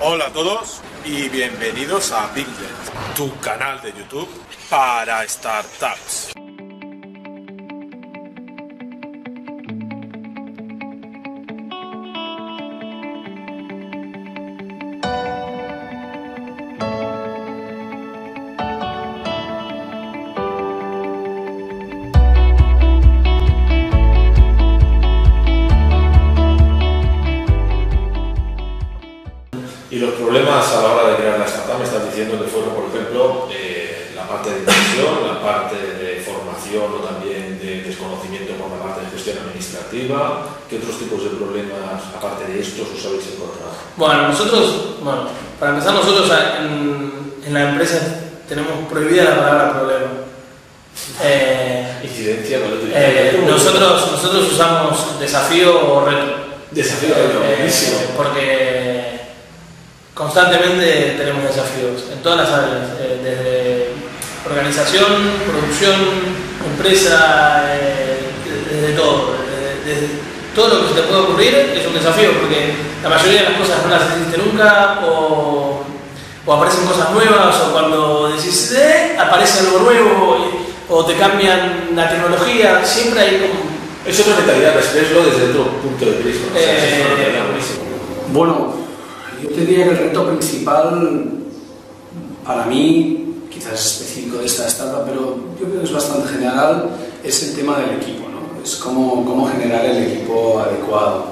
Hola a todos y bienvenidos a Biglet, tu canal de YouTube para startups. ¿Qué otros tipos de problemas, aparte de estos, os habéis encontrado? Bueno, nosotros, bueno, para empezar, nosotros en, en la empresa tenemos prohibida la palabra problema. Eh, Incidencia, ¿no? eh, nosotros, nosotros usamos desafío o reto. Desafío, Eh, buenísimo. porque constantemente tenemos desafíos en todas las áreas, eh, desde organización, producción, empresa, eh, desde todo. Todo lo que se te puede ocurrir es un desafío, porque la mayoría de las cosas no las hiciste nunca, o, o aparecen cosas nuevas, o cuando decís, eh, aparece algo nuevo, y- o te cambian la tecnología, siempre hay como Es otra mentalidad, verlo desde otro punto de vista. O sea, Eh. Bueno, yo te diría que el reto principal para mí, quizás es específico de esta startup, pero yo creo que es bastante general, es el tema del equipo. Es cómo, cómo generar el equipo adecuado.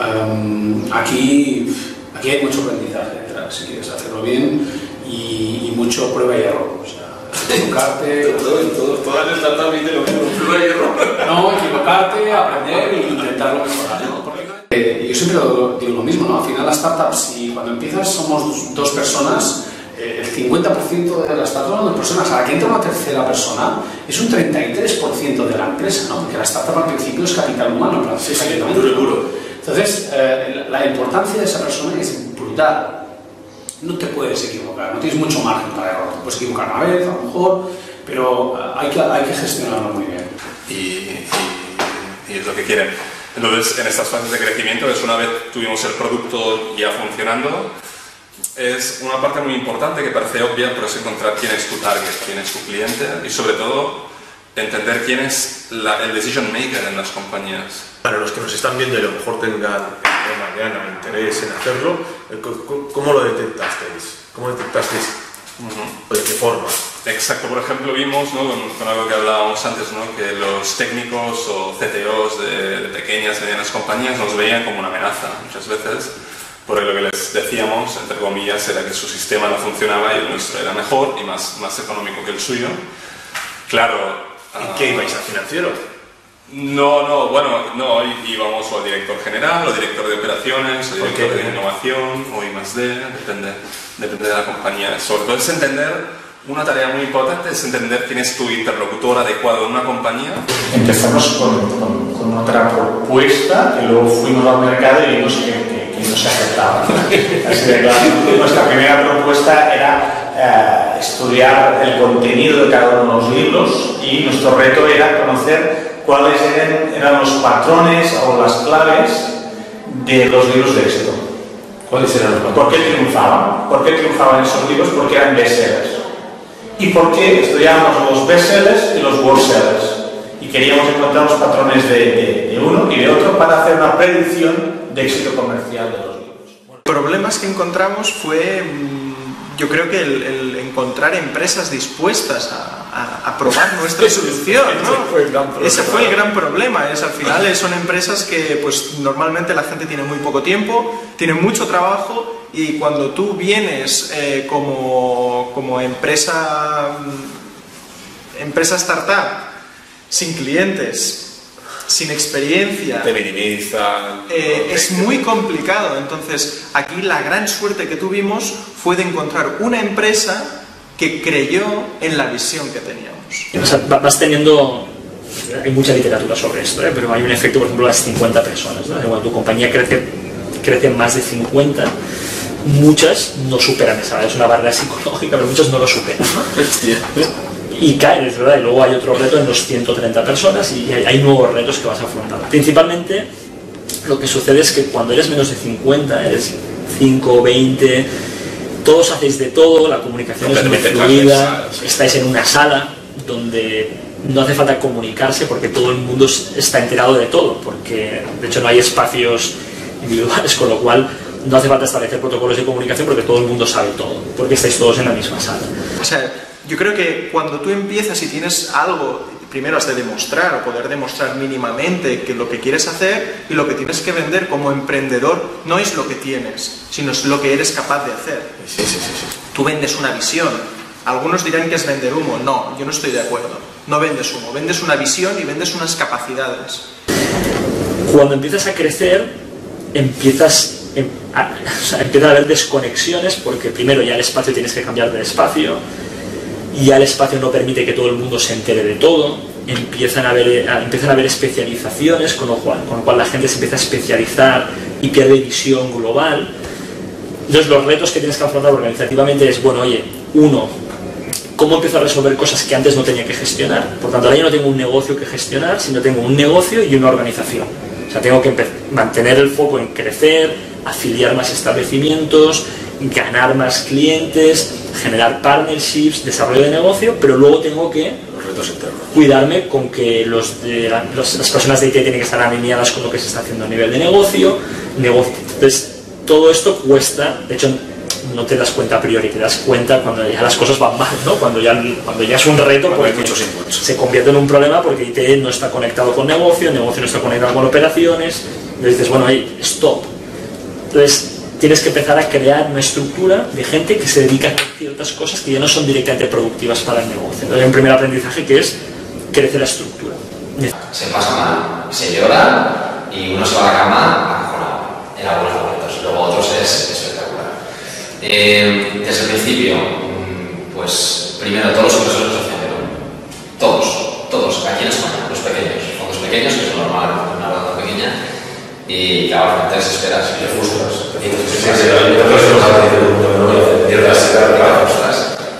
Em, aquí, aquí hay mucho aprendizaje detrás, si quieres hacerlo bien, y, y mucho prueba y error. O sea, equivocarte, Todo, todo, todas las startups dicen lo mismo, prueba y error. no, equivocarte, aprender e intentarlo mejorar. ¿no? Porque, eh, yo siempre digo lo mismo, ¿no? Al final las startups, si cuando empiezas somos dos, personas, el 50% de las startups dos personas. A la que entra una tercera persona es un 33% de la empresa, ¿no? Porque la startup al principio es capital humano. Sí, duro duro. Entonces, eh, la la importancia de esa persona es brutal. No te puedes equivocar, no tienes mucho margen para error. Te puedes equivocar una vez, a lo mejor, pero eh, hay que, hay que gestionarlo muy bien. y, y- y es lo que quieren. Entonces, en estas fases de crecimiento, es una vez tuvimos el producto ya funcionando, es una parte muy importante que parece obvia, pero es encontrar quién es tu target, quién es tu cliente y sobre todo entender quién es la- el decision maker en las compañías. Para los que nos están viendo y a lo mejor tengan mañana interés en hacerlo, eh, ¿cómo lo detectasteis? ¿Cómo detectasteis? ¿O ¿De qué forma? Exacto, por ejemplo, vimos ¿no? con, con algo que hablábamos antes, ¿no? que los técnicos o CTOs de, de pequeñas y medianas compañías nos veían como una amenaza muchas veces, porque lo que les decíamos, entre comillas, era que su sistema no funcionaba y el nuestro era mejor y más, más económico que el suyo. Claro. ¿Y ah, qué ibais a financiero? No, no, bueno, no, íbamos o al director general, o director de operaciones, o director Ok. de innovación, o I más D, depende, depende de la compañía. Sobre todo es entender, una tarea muy importante es entender quién es tu interlocutor adecuado en una compañía. Empezamos con, con- con otra propuesta y luego fuimos al mercado y vimos que no se aceptaba. Así de claro. Nuestra primera propuesta era eh, estudiar el contenido de cada uno de los libros y nuestro reto era conocer cuáles eran, eran los patrones o las claves de los libros de éxito. ¿Cuáles eran los ¿Por qué triunfaban? ¿Por qué triunfaban esos libros? Porque eran bestsellers. ¿Y por qué estudiábamos los bestsellers y los world-sellers? Y queríamos encontrar los patrones de, de- de uno y de otro para hacer una predicción de éxito comercial de los libros. problemas que encontramos fue, mm, yo creo que el, el encontrar empresas dispuestas a, a- a probar nuestra solución, ¿no? Ese fue el gran problema. Ese fue el gran problema. Es, al final son empresas que, pues, normalmente la gente tiene muy poco tiempo, tiene mucho trabajo y cuando tú vienes eh, como, como empresa, mm, empresa startup, sin clientes, sin experiencia, Te minimizan. eh, ¿no? es muy complicado. Entonces, aquí la gran suerte que tuvimos fue de encontrar una empresa que creyó en la visión que teníamos. O sea, vas teniendo, hay mucha literatura sobre esto, ¿eh? pero hay un efecto, por ejemplo, las 50 personas. ¿no? Cuando tu compañía crece, crece más de 50, muchas no superan esa, es una barrera psicológica, pero muchas no lo superan. Y caen, es verdad, y luego hay otro reto en los 130 personas y hay, hay nuevos retos que vas afrontando. Principalmente, lo que sucede es que cuando eres menos de 50, eres 5, 20, todos hacéis de todo, la comunicación es muy fluida, sí. estáis en una sala donde no hace falta comunicarse porque todo el mundo es- está enterado de todo, porque de hecho no hay espacios individuales, con lo cual no hace falta establecer protocolos de comunicación porque todo el mundo sabe todo, porque estáis todos en la misma sala. O sea, yo creo que cuando tú empiezas y tienes algo, primero has de demostrar o poder demostrar mínimamente que lo que quieres hacer y lo que tienes que vender como emprendedor no es lo que tienes, sino es lo que eres capaz de hacer. Sí, sí, sí. sí. Tú vendes una visión. Algunos dirán que es vender humo. No, yo no estoy de acuerdo. No vendes humo, vendes una visión y vendes unas capacidades. Cuando empiezas a crecer, empiezas em- a, o sea, empieza a haber desconexiones porque primero ya el espacio tienes que cambiar de espacio, ya el espacio no permite que todo el mundo se entere de todo, empiezan a haber, empiezan a haber especializaciones, con lo, cual, con lo cual la gente se empieza a especializar y pierde visión global. Entonces los retos que tienes que afrontar organizativamente es, bueno, oye, uno, ¿cómo empiezo a resolver cosas que antes no tenía que gestionar? Por tanto, ahora ya no tengo un negocio que gestionar, sino tengo un negocio y una organización. O sea, tengo que mantener el foco en crecer, afiliar más establecimientos, ganar más clientes, generar partnerships, desarrollo de negocio, pero luego tengo que Los retos internos. cuidarme con que los de la- los- las personas de IT tienen que estar alineadas con lo que se está haciendo a nivel de negocio. negocio. Entonces, todo esto cuesta, de hecho, no te das cuenta a priori, te das cuenta cuando ya las cosas van mal, ¿no? Cuando ya, cuando ya es un reto, porque se convierte en un problema porque IT no está conectado con negocio, negocio no está conectado con operaciones, entonces dices, bueno, ahí, stop. Entonces, tienes que empezar a crear una estructura de gente que se dedica a ciertas cosas que ya no son directamente productivas para el negocio. Entonces, hay un primer aprendizaje que es crecer la estructura. se pasa mal, se llora y uno se va a la cama acojonado en algunos momentos. Luego otros es espectacular. Eh, desde el principio, mm, pues primero todos los inversores nos ofendieron. Todos, todos, aquí en España, los pequeños, fondos pequeños, que es lo normal una ronda pequeña. Y claro, te desesperas y te frustras. Y te frustras.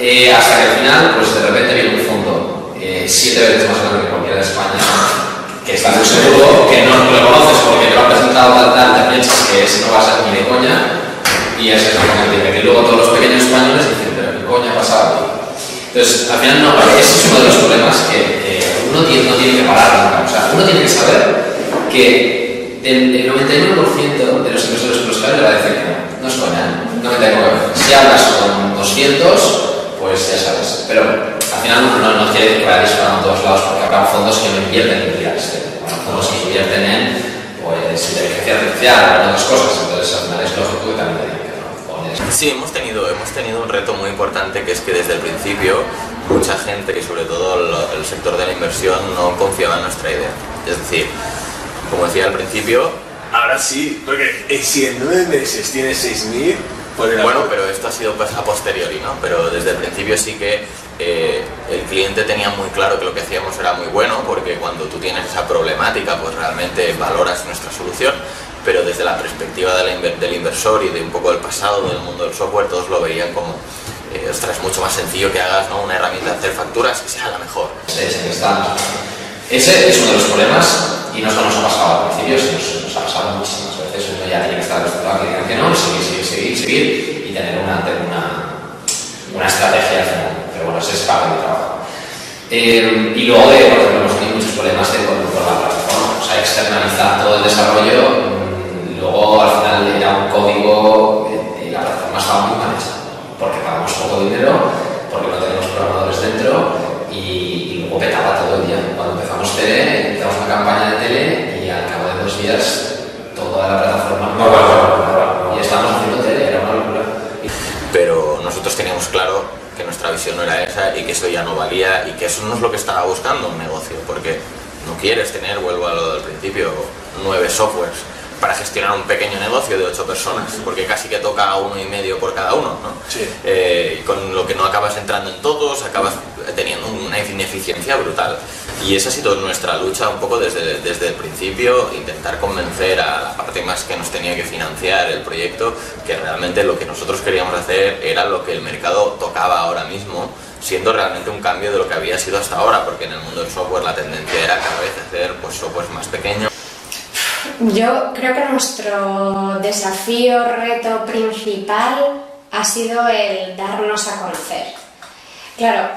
Eh, hasta que al final, pues de repente viene un fondo eh, siete veces más grande que cualquiera de España, que está muy seguro, que no lo conoces porque te lo ha presentado tal, tal, te piensas que ese no va a ser ni de coña, y es tiene. Que luego todos los pequeños españoles dicen, pero ¿qué coña ha pasado? Entonces, al final, no, ese es uno de los problemas que, que uno tiene, no tiene que parar nunca. O sea, uno tiene que saber que el, el 99% de los inversores le va a decir que no, no es coña, 99. Si hablas con 200, pues ya sabes. Pero al final uno no, no quiere que vaya disparando a todos lados porque habrá fondos que no invierten en real estate. Bueno, fondos que invierten en pues, inteligencia artificial en otras cosas. Entonces al final es lógico que también te Sí, hemos tenido, hemos tenido un reto muy importante que es que desde el principio mucha gente y sobre todo el sector de la inversión no confiaba en nuestra idea. Es decir, como decía al principio, Ahora sí, porque eh, si en nueve meses tienes 6.000, pues bueno, pero esto ha sido pues, a posteriori, ¿no? Pero desde el principio sí que eh, el cliente tenía muy claro que lo que hacíamos era muy bueno porque cuando tú tienes esa problemática pues realmente valoras nuestra solución pero desde la perspectiva del, inver- del inversor y de un poco del pasado del mundo del software todos lo veían como eh, ostras, es mucho más sencillo que hagas ¿no? una herramienta de hacer facturas que sea la mejor el que está. Ese es uno de los problemas y no solo nos ha pasado al principio, nos, nos ha pasado muchísimas veces. Uno ya tiene que estar acostumbrado a que digan que no, y seguir, seguir, seguir, seguir y tener una, una, una estrategia al final. Pero bueno, ese es parte del trabajo. Eh, y luego, de, por ejemplo, hemos tenido muchos problemas de, con, con la plataforma, o sea, externalizar todo el desarrollo. mm, Luego, al final, era un código eh, y la plataforma estaba muy mal hecha, porque pagamos poco dinero, porque no tenemos programadores dentro y, y luego petaba todo el día. Cuando empezamos tele, empezamos una campaña de tele y al cabo de dos días toda la plataforma No, no, no, no, y estábamos haciendo tele, era una locura. pero nosotros teníamos claro que nuestra visión no era esa y que eso ya no valía y que eso no es lo que estaba buscando un negocio, porque no quieres tener, vuelvo a lo del principio, nueve softwares para gestionar un pequeño negocio de ocho personas, porque casi que toca a uno y medio por cada uno, ¿no? Sí. Eh, con lo que no acabas entrando en todos, acabas teniendo una ineficiencia brutal. Y esa ha sido nuestra lucha un poco desde, desde el principio, intentar convencer a la parte más que nos tenía que financiar el proyecto, que realmente lo que nosotros queríamos hacer era lo que el mercado tocaba ahora mismo, siendo realmente un cambio de lo que había sido hasta ahora, porque en el mundo del software la tendencia era cada vez hacer pues, softwares más pequeños. Yo creo que nuestro desafío, reto principal ha sido el darnos a conocer. Claro,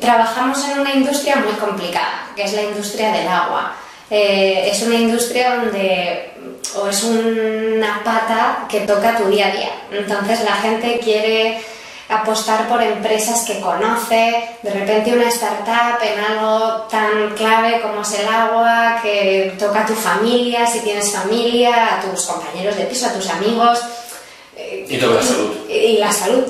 trabajamos en una industria muy complicada, que es la industria del agua. Eh, es una industria donde o es una pata que toca tu día a día. Entonces la gente quiere apostar por empresas que conoce, de repente una startup en algo tan clave como es el agua, que toca a tu familia, si tienes familia, a tus compañeros de piso, a tus amigos. Y toda la salud. Y la salud,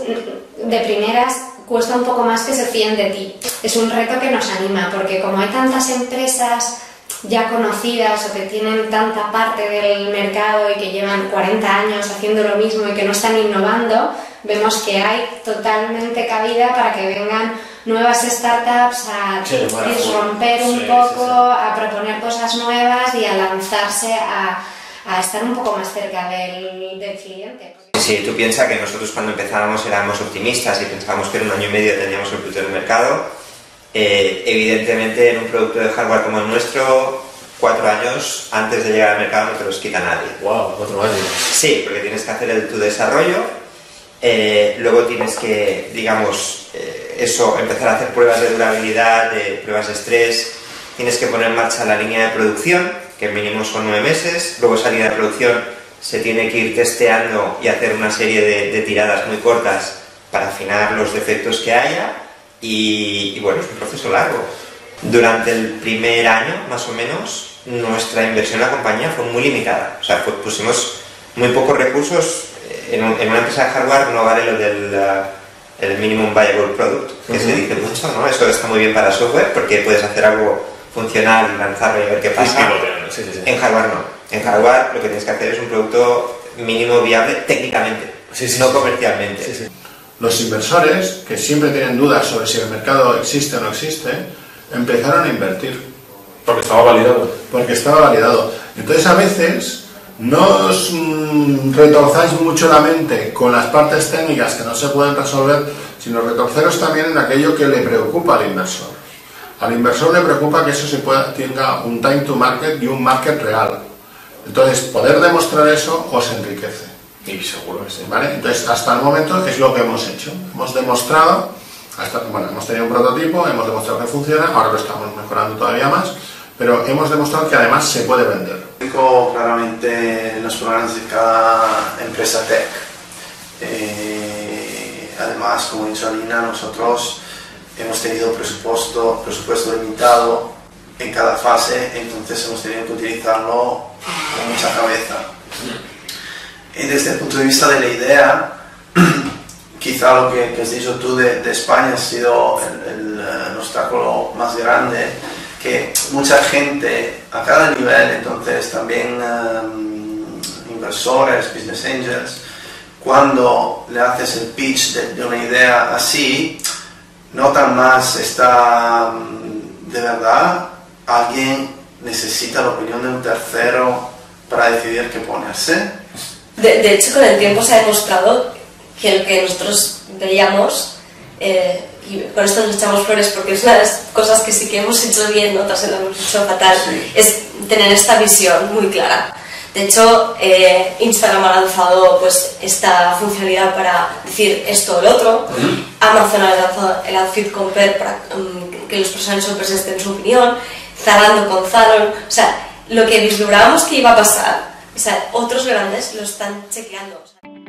de primeras, cuesta un poco más que se fíen de ti. Es un reto que nos anima, porque como hay tantas empresas ya conocidas o que tienen tanta parte del mercado y que llevan 40 años haciendo lo mismo y que no están innovando, vemos que hay totalmente cabida para que vengan nuevas startups a romper un poco, a proponer cosas nuevas y a lanzarse a, a estar un poco más cerca del, del cliente. Sí, tú piensas que nosotros cuando empezábamos éramos optimistas y pensábamos que en un año y medio teníamos el producto del mercado. Eh, evidentemente en un producto de hardware como el nuestro, cuatro años antes de llegar al mercado no te los quita nadie. ¡Wow! Cuatro años. Sí, porque tienes que hacer el, tu desarrollo, eh, luego tienes que, digamos, eh, eso, empezar a hacer pruebas de durabilidad, de pruebas de estrés, tienes que poner en marcha la línea de producción, que mínimo son nueve meses, luego esa línea de producción se tiene que ir testeando y hacer una serie de, de tiradas muy cortas para afinar los defectos que haya y, y, bueno, es un proceso largo. Durante el primer año, más o menos, nuestra inversión en la compañía fue muy limitada. O sea, fue, pusimos muy pocos recursos. En, un, en, una empresa de hardware no vale lo del uh, el minimum viable product, que uh -huh. se dice mucho, ¿no? Eso está muy bien para software porque puedes hacer algo funcional y lanzarlo y ver qué pasa. Sí, sí, sí. En hardware no. En hardware lo que tienes que hacer es un producto mínimo viable técnicamente, no comercialmente. Los inversores, que siempre tienen dudas sobre si el mercado existe o no existe, empezaron a invertir. Porque estaba validado. Porque estaba validado. Entonces a veces no os mm, retorzáis mucho la mente con las partes técnicas que no se pueden resolver, sino retorceros también en aquello que le preocupa al inversor. Al inversor le preocupa que eso se pueda, tenga un time to market y un market real. Entonces, poder demostrar eso os enriquece. Y seguro que sí. ¿Vale? Entonces, hasta el momento es lo que hemos hecho. Hemos demostrado, hasta, bueno, hemos tenido un prototipo, hemos demostrado que funciona, ahora lo estamos mejorando todavía más, pero hemos demostrado que además se puede vender. Claramente los programas de cada empresa tech. Eh, además, como dicho Alina, nosotros hemos tenido presupuesto, presupuesto limitado en cada fase, entonces hemos tenido que utilizarlo con mucha cabeza. Y desde el punto de vista de la idea, quizá lo que, has dicho tú de, España ha sido el, el, el, obstáculo más grande, que mucha gente a cada nivel, entonces también um, inversores, business angels, cuando le haces el pitch de, una idea así, notan más esta, de verdad, alguien necesita la opinión de un tercero para decidir qué ponerse. De, de hecho, con el tiempo se ha demostrado que el que nosotros veíamos, eh, y con esto nos echamos flores porque es una de las cosas que sí que hemos hecho bien, otras lo hemos hecho fatal, sí. es tener esta visión muy clara. De hecho, eh, Instagram ha lanzado pues, esta funcionalidad para decir esto o el otro. -huh. Amazon ha lanzado el Outfit Compare para um, que los personajes sorpresas den su opinión. Zalando con Zalon. O sea, lo que vislumbrábamos que iba a pasar, o sea, otros grandes lo están chequeando. O sea.